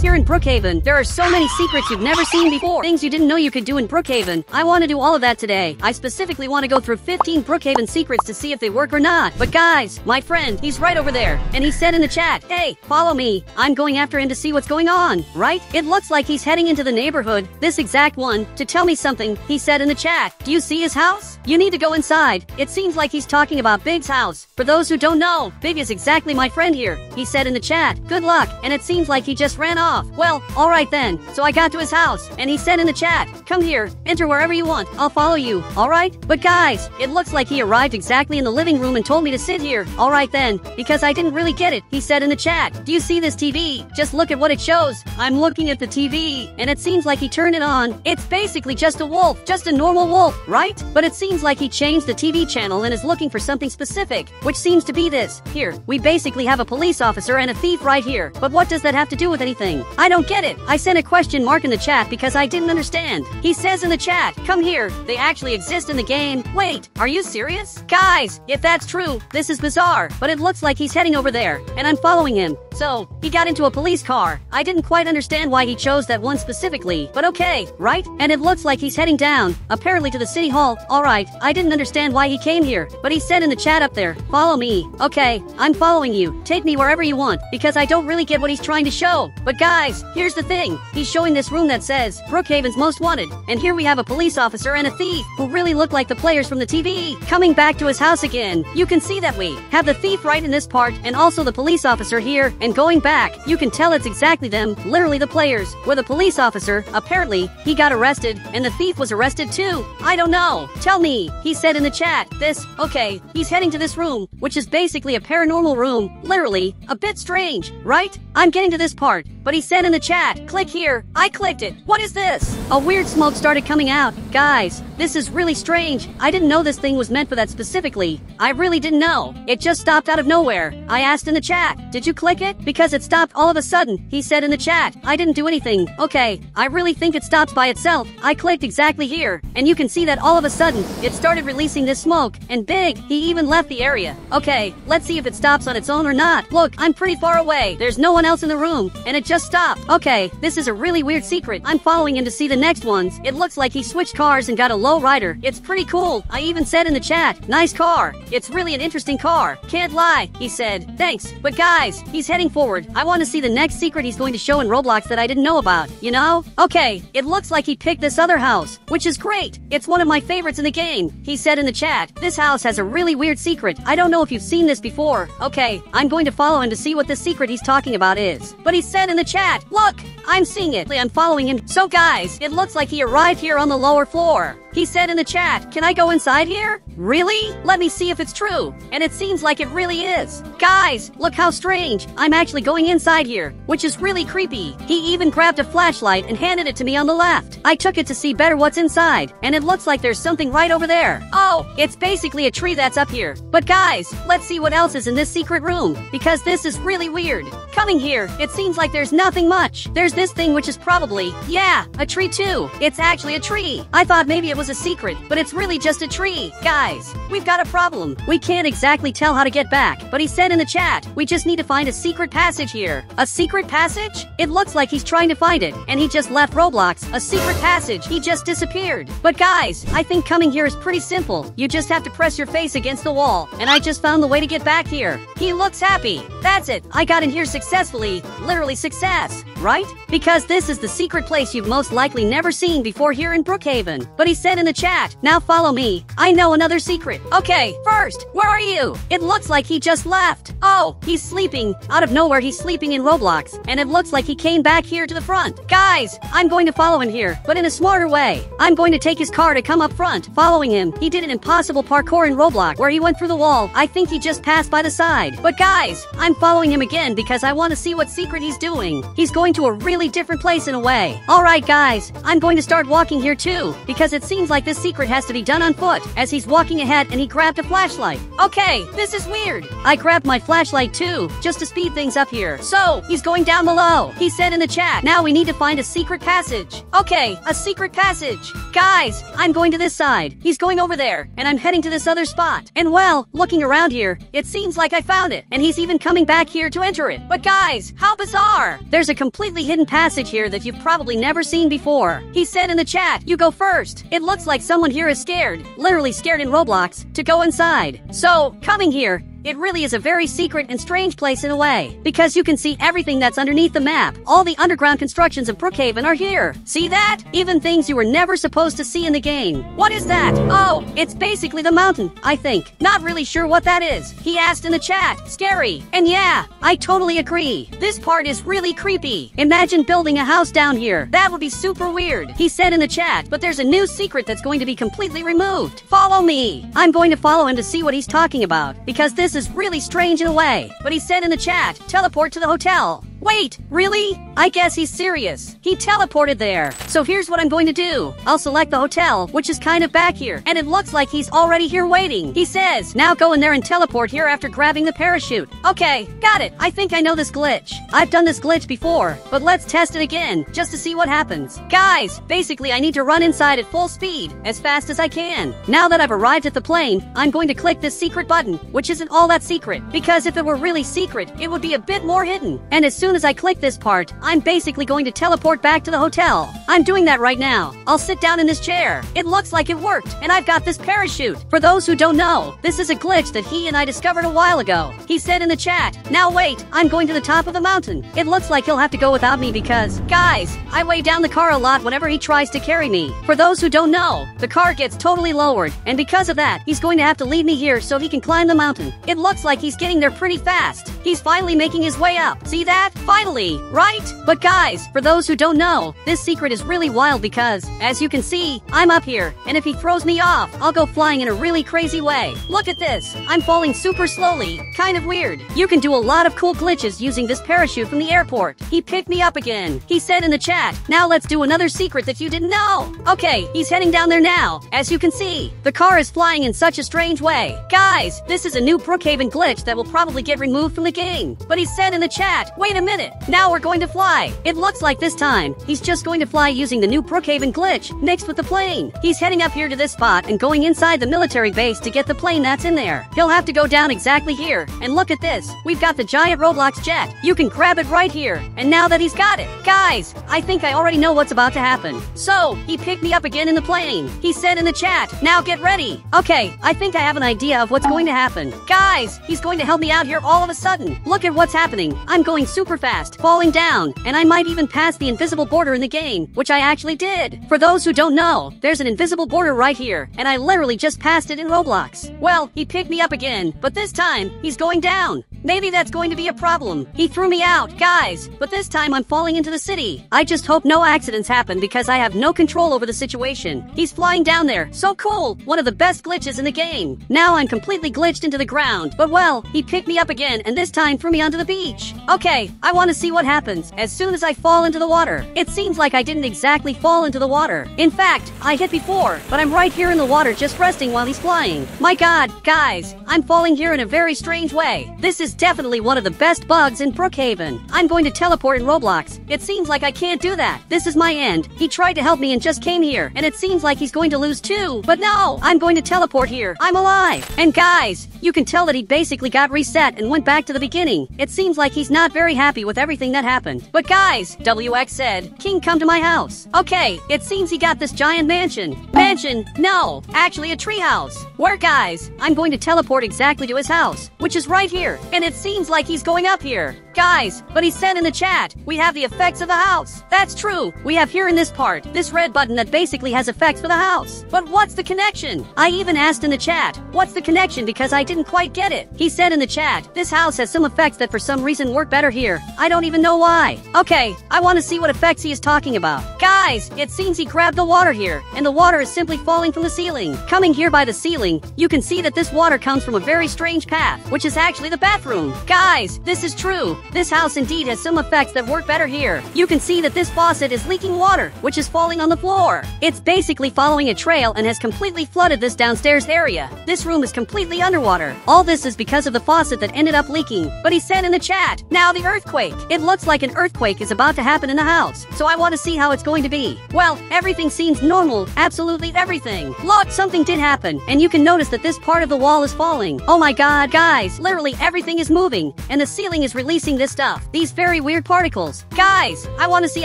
here in Brookhaven, there are so many secrets you've never seen before. Things you didn't know you could do in Brookhaven. I want to do all of that today. I specifically want to go through 15 Brookhaven secrets to see if they work or not. But guys, my friend, he's right over there. And he said in the chat, hey, follow me. I'm going after him to see what's going on, right? It looks like he's heading into the neighborhood, this exact one, to tell me something. He said in the chat, do you see his house? You need to go inside. It seems like he's talking about Big's house. For those who don't know, Big is exactly my friend here. He said in the chat, good luck. And it seems like he just ran off. Well, alright then. So I got to his house, and he said in the chat, come here, enter wherever you want. I'll follow you, alright? But guys, it looks like he arrived exactly in the living room and told me to sit here. Alright then, because I didn't really get it. He said in the chat, do you see this TV? Just look at what it shows. I'm looking at the TV, and it seems like he turned it on. It's basically just a wolf, just a normal wolf, right? But it seems like he changed the TV channel and is looking for something specific, which seems to be this. Here, we basically have a police officer and a thief right here. But what does that have to do with anything? I don't get it. I sent a question mark in the chat because I didn't understand. He says in the chat, come here, they actually exist in the game. Wait, are you serious? Guys, if that's true, this is bizarre, but it looks like he's heading over there, and I'm following him. So, he got into a police car. I didn't quite understand why he chose that one specifically, but okay, right? And it looks like he's heading down, apparently to the city hall. Alright, I didn't understand why he came here, but he said in the chat up there, follow me. Okay, I'm following you. Take me wherever you want, because I don't really get what he's trying to show. But guys, here's the thing. He's showing this room that says, Brookhaven's most wanted. And here we have a police officer and a thief, who really look like the players from the TV, coming back to his house again. You can see that we have the thief right in this part, and also the police officer here, and going back, you can tell it's exactly them, literally the players, where the police officer, apparently, he got arrested, and the thief was arrested too. I don't know. Tell me. He said in the chat, this, okay, he's heading to this room, which is basically a paranormal room, literally, a bit strange, right? I'm getting to this part, but he said in the chat, click here. I clicked it. What is this? A weird smoke started coming out. Guys, this is really strange. I didn't know this thing was meant for that specifically. I really didn't know. It just stopped out of nowhere. I asked in the chat, did you click it? Because it stopped all of a sudden. He said in the chat, I didn't do anything. Okay, I really think it stops by itself. I clicked exactly here, and you can see that all of a sudden, it started releasing this smoke, and big, he even left the area. Okay, let's see if it stops on its own or not. Look, I'm pretty far away. There's no one else in the room, and it just stopped. Okay, this is a really weird secret. I'm following him to see the next ones. It looks like he switched cars and got a low rider. It's pretty cool. I even said in the chat, nice car. It's really an interesting car. Can't lie, he said. Thanks. But guys, he's heading forward. I want to see the next secret he's going to show in Roblox that I didn't know about, you know? Okay, it looks like he picked this other house, which is great. It's one of my favorites in the game. He said in the chat, this house has a really weird secret. I don't know if you've seen this before. Okay, I'm going to follow him to see what the secret he's talking about is. But he said in the chat, look, I'm seeing it. I'm following him. So guys, it looks like he arrived here on the lower floor. He said in the chat, can I go inside here? Really? Let me see if it's true. And it seems like it really is. Guys, look how strange. I'm actually going inside here, which is really creepy. He even grabbed a flashlight and handed it to me on the left. I took it to see better what's inside, and it looks like there's something right over there. Oh, it's basically a tree that's up here. But guys, let's see what else is in this secret room, because this is really weird. Coming here, it seems like there's nothing much. There's this thing which is probably, yeah, a tree too. It's actually a tree. I thought maybe it was a secret, but it's really just a tree. Guys, we've got a problem. We can't exactly tell how to get back, but he said in the chat, we just need to find a secret passage here. A secret passage? It looks like he's trying to find it, and he just left Roblox. A secret passage. He just disappeared. But guys, I think coming here is pretty simple. You just have to press your face against the wall, and I just found the way to get back here. He looks happy. That's it. I got in here successfully. Literally success, right? Because this is the secret place you've most likely never seen before here in Brookhaven. But he said in the chat, now follow me. I know another secret. Okay, first, where are you? It looks like he just left. Oh, he's sleeping. Out of nowhere, he's sleeping in Roblox. And it looks like he came back here to the front. Guys, I'm going to follow him here, but in a smarter way. I'm going to take his car to come up front, following him. He did an impossible parkour in Roblox where he went through the wall. I think he just passed by the side. But guys, I'm following him again because I want to see what secret he's doing. He's going to a really different place in a way. Alright guys, I'm going to start walking here too, because it seems like this secret has to be done on foot. As he's walking walking ahead and he grabbed a flashlight. Okay, this is weird. I grabbed my flashlight too, just to speed things up here. So, he's going down below. He said in the chat, now we need to find a secret passage. Okay, a secret passage. Guys, I'm going to this side. He's going over there, and I'm heading to this other spot. And well, looking around here, it seems like I found it, and he's even coming back here to enter it. But guys, how bizarre! There's a completely hidden passage here that you've probably never seen before. He said in the chat, you go first. It looks like someone here is scared, literally scared in Roblox, to go inside. So, coming here, it really is a very secret and strange place in a way, because you can see everything that's underneath the map. All the underground constructions of Brookhaven are here. See that? Even things you were never supposed to see in the game. What is that? Oh, it's basically the mountain, I think. Not really sure what that is. He asked in the chat. Scary. And yeah, I totally agree. This part is really creepy. Imagine building a house down here. That would be super weird. He said in the chat, but there's a new secret that's going to be completely removed. Follow me. I'm going to follow him to see what he's talking about, because this is really strange in a way. But he said in the chat, teleport to the hotel. Wait, really? I guess he's serious. He teleported there. So here's what I'm going to do. I'll select the hotel, which is kind of back here, and it looks like he's already here waiting. He says, now go in there and teleport here after grabbing the parachute. Okay, got it. I think I know this glitch. I've done this glitch before, but let's test it again, just to see what happens. Guys, basically I need to run inside at full speed, as fast as I can. Now that I've arrived at the plane, I'm going to click this secret button, which isn't all that secret, because if it were really secret, it would be a bit more hidden. And as soon as I click this part, I'm basically going to teleport back to the hotel. I'm doing that right now. I'll sit down in this chair. It looks like it worked, and I've got this parachute. For those who don't know, this is a glitch that he and I discovered a while ago. He said in the chat, now wait, I'm going to the top of the mountain. It looks like he'll have to go without me because, guys, I weigh down the car a lot whenever he tries to carry me. For those who don't know, the car gets totally lowered, and because of that, he's going to have to leave me here so he can climb the mountain. It looks like he's getting there pretty fast. He's finally making his way up. See that? Finally! right? But guys, for those who don't know, this secret is really wild because, as you can see, I'm up here, and if he throws me off, I'll go flying in a really crazy way. Look at this. I'm falling super slowly. Kind of weird. You can do a lot of cool glitches using this parachute from the airport. He picked me up again. He said in the chat, now let's do another secret that you didn't know. Okay, he's heading down there now. As you can see, the car is flying in such a strange way. Guys, this is a new Brookhaven glitch that will probably get removed from the game. But he said in the chat, wait a minute. Now we're going to fly. It looks like this time, he's just going to fly using the new Brookhaven glitch, mixed with the plane. He's heading up here to this spot and going inside the military base to get the plane that's in there. He'll have to go down exactly here. And look at this. We've got the giant Roblox jet. You can grab it right here. And now that he's got it, guys, I think I already know what's about to happen. So, he picked me up again in the plane. He said in the chat, now get ready. Okay, I think I have an idea of what's going to happen. Guys, he's going to help me out here all of a sudden. Look at what's happening. I'm going super fast, falling down, and I might even pass the invisible border in the game, which I actually did. For those who don't know, there's an invisible border right here, and I literally just passed it in Roblox. Well, he picked me up again, but this time, he's going down. Maybe that's going to be a problem. He threw me out, guys, but this time I'm falling into the city. I just hope no accidents happen because I have no control over the situation. He's flying down there. So cool. One of the best glitches in the game. Now I'm completely glitched into the ground. But well, he picked me up again and this time threw me onto the beach. Okay, I want to see what happens as soon as I fall into the water. It seems like I didn't exactly fall into the water. In fact, I hit before, but I'm right here in the water just resting while he's flying. My god, guys, I'm falling here in a very strange way. This is is definitely one of the best bugs in Brookhaven. I'm going to teleport in Roblox. It seems like I can't do that. This is my end. He tried to help me and just came here, and it seems like he's going to lose too. But no, I'm going to teleport here. I'm alive. And guys, you can tell that he basically got reset and went back to the beginning. It seems like he's not very happy with everything that happened. But guys, WX said, King come to my house. Okay, it seems he got this giant mansion. Mansion? No, actually a treehouse. Where guys, I'm going to teleport exactly to his house, which is right here. And and it seems like he's going up here. Guys, but he said in the chat, we have the effects of the house. That's true. We have here in this part, this red button that basically has effects for the house. But what's the connection? I even asked in the chat, what's the connection because I didn't quite get it. He said in the chat, this house has some effects that for some reason work better here. I don't even know why. Okay, I want to see what effects he is talking about. Guys, it seems he grabbed the water here, and the water is simply falling from the ceiling. Coming here by the ceiling, you can see that this water comes from a very strange path, which is actually the bathroom. Guys, this is true. This house indeed has some effects that work better here. You can see that this faucet is leaking water, which is falling on the floor. It's basically following a trail and has completely flooded this downstairs area. This room is completely underwater. All this is because of the faucet that ended up leaking. But he said in the chat, now the earthquake. It looks like an earthquake is about to happen in the house, so I want to see how it's going to be. Well, everything seems normal, absolutely everything. Look, something did happen, and you can notice that this part of the wall is falling. Oh my god, guys, literally everything is moving, and the ceiling is releasing this stuff. These very weird particles. Guys, I want to see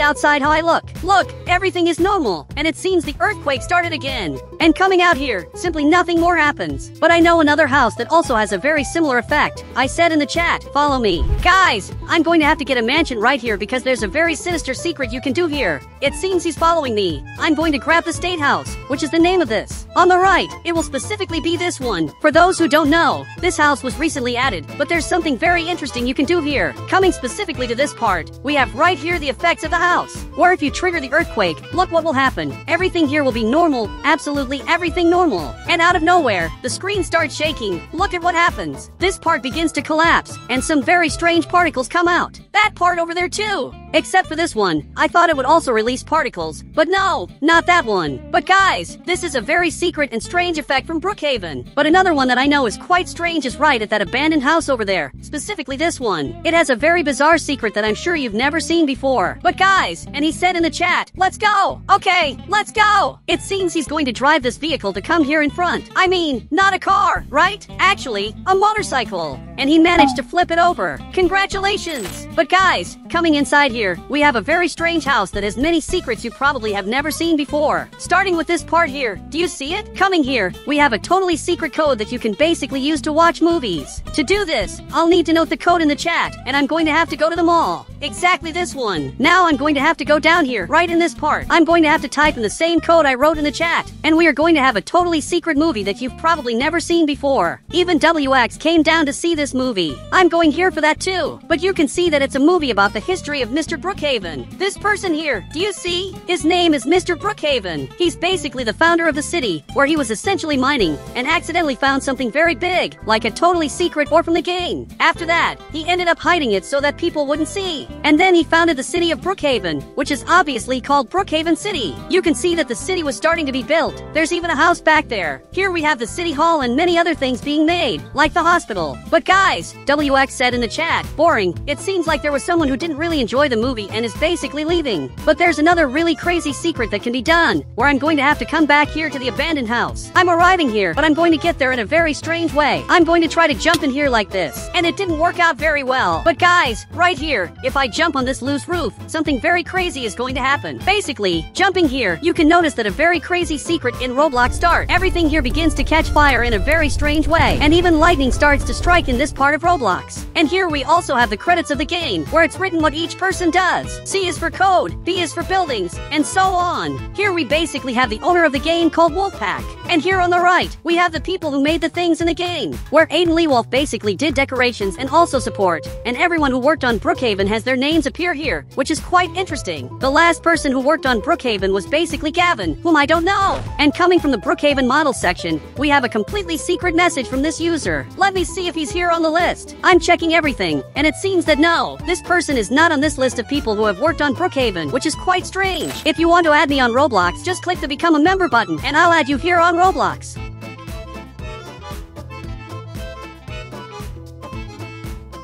outside how I look. Look, everything is normal, and it seems the earthquake started again. And coming out here, simply nothing more happens. But I know another house that also has a very similar effect. I said in the chat, follow me. Guys, I'm going to have to get a mansion right here because there's a very sinister secret you can do here. It seems he's following me. I'm going to grab the State House, which is the name of this. On the right, it will specifically be this one. For those who don't know, this house was recently added, but there's something very interesting you can do here. Coming specifically to this part, we have right here the effects of the house. Where if you trigger the earthquake, look what will happen. Everything here will be normal, absolutely everything normal. And out of nowhere, the screen starts shaking. Look at what happens. This part begins to collapse, and some very strange particles out. That part over there too. Except for this one. I thought it would also release particles, but no, not that one. But guys, this is a very secret and strange effect from Brookhaven. But another one that I know is quite strange is right at that abandoned house over there. Specifically this one. It has a very bizarre secret that I'm sure you've never seen before. But guys, and he said in the chat, let's go. Okay, let's go. It seems he's going to drive this vehicle to come here in front. I mean, not a car, right? Actually, a motorcycle. And he managed to flip it over. Congratulations. But guys, coming inside here, we have a very strange house that has many secrets you probably have never seen before. Starting with this part here, do you see it? Coming here, we have a totally secret code that you can basically use to watch movies. To do this, I'll need to note the code in the chat, and I'm going to have to go to the mall. Exactly this one. Now I'm going to have to go down here, right in this part. I'm going to have to type in the same code I wrote in the chat, and we are going to have a totally secret movie that you've probably never seen before. Even WX came down to see this movie. I'm going here for that too. But you can see that it's a movie about the history of Mr. Brookhaven. This person here, do you see? His name is Mr. Brookhaven. He's basically the founder of the city, where he was essentially mining, and accidentally found something very big, like a totally secret ore from the game. After that, he ended up hiding it so that people wouldn't see. And then he founded the city of Brookhaven, which is obviously called Brookhaven City. You can see that the city was starting to be built. There's even a house back there. Here we have the city hall and many other things being made, like the hospital. But guys, WX said in the chat, boring. It seems like there was someone who didn't really enjoy the movie and is basically leaving. But there's another really crazy secret that can be done, where I'm going to have to come back here to the abandoned house. I'm arriving here, but I'm going to get there in a very strange way. I'm going to try to jump in here like this, and it didn't work out very well. But guys, right here, if I jump on this loose roof, something very crazy is going to happen. Basically, jumping here, you can notice that a very crazy secret in Roblox starts. Everything here begins to catch fire in a very strange way, and even lightning starts to strike in this part of Roblox. And here we also have the credits of the game, where it's written what each person does. C is for code, B is for buildings, and so on. Here we basically have the owner of the game called Wolfpaq. And here on the right, we have the people who made the things in the game, where Aiden Leewolf basically did decorations and also support. And everyone who worked on Brookhaven has their names appear here, which is quite interesting. The last person who worked on Brookhaven was basically Gavin, whom I don't know. And coming from the Brookhaven model section, we have a completely secret message from this user. Let me see if he's here on the list. I'm checking everything, and it seems that no, this person is not on this list of people who have worked on Brookhaven, which is quite strange. If you want to add me on Roblox, just click the become a member button, and I'll add you here on Roblox.